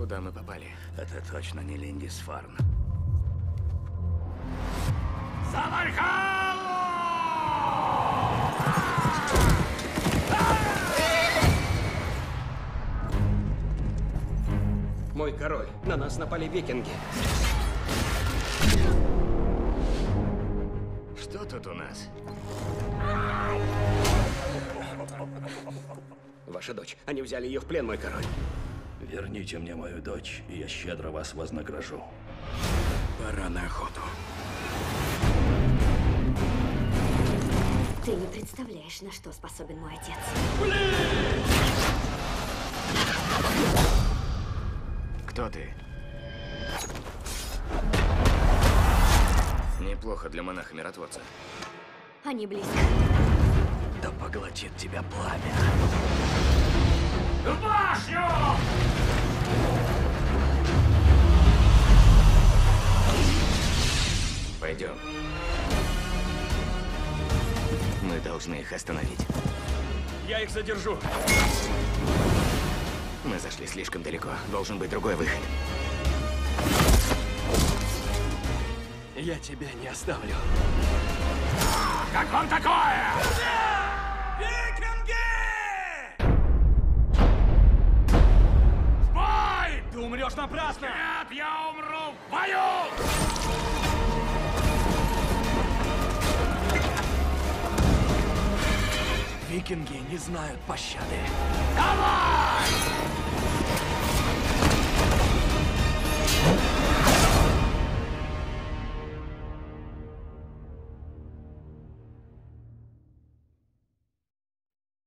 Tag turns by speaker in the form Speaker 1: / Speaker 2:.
Speaker 1: Куда мы попали?
Speaker 2: Это точно не Линдисфарн.
Speaker 3: Мой король, на нас напали викинги.
Speaker 1: Что тут у нас?
Speaker 3: Ваша дочь. Они взяли ее в плен, мой король.
Speaker 2: Верните мне мою дочь, и я щедро вас вознагражу.
Speaker 1: Пора на охоту.
Speaker 4: Ты не представляешь, на что способен мой отец.
Speaker 1: Кто ты? Неплохо для монаха-миротворца.
Speaker 4: Они близко.
Speaker 2: Да поглотит тебя пламя.
Speaker 1: Пойдем. Мы должны их остановить.
Speaker 3: Я их задержу.
Speaker 1: Мы зашли слишком далеко. Должен быть другой выход.
Speaker 3: Я тебя не оставлю.
Speaker 2: Как вам такое?
Speaker 3: Умрешь напрасно!
Speaker 2: Нет, я умру в бою!
Speaker 3: Викинги не знают пощады.
Speaker 2: Давай!